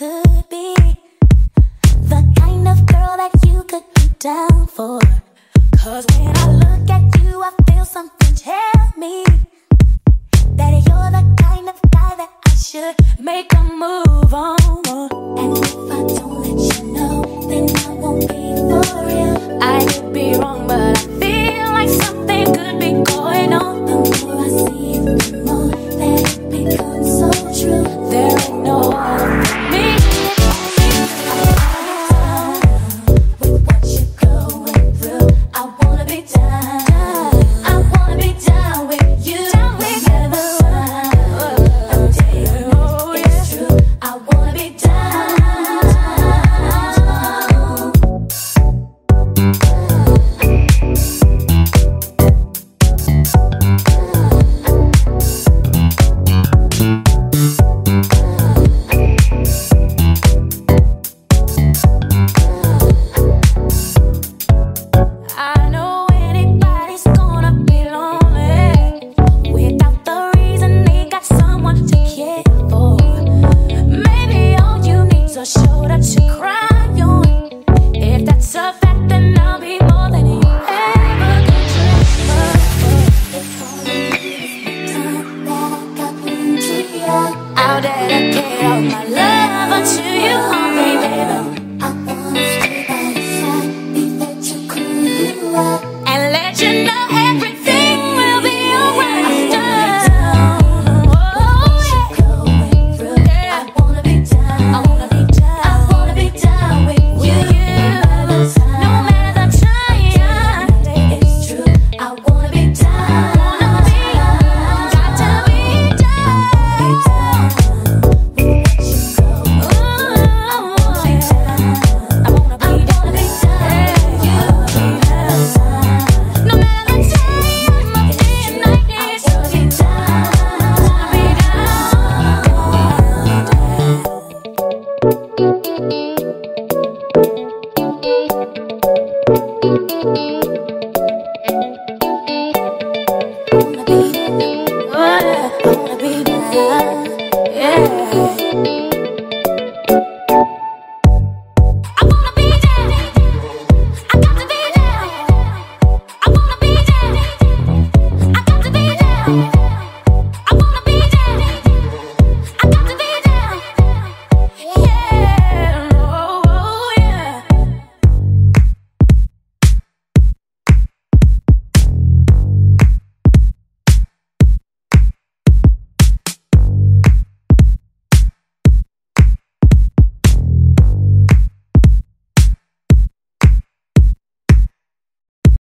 could be The kind of girl that you could be down for. Cause when I look at you I feel something tell me That you're the kind of guy that I should make a move on. And if I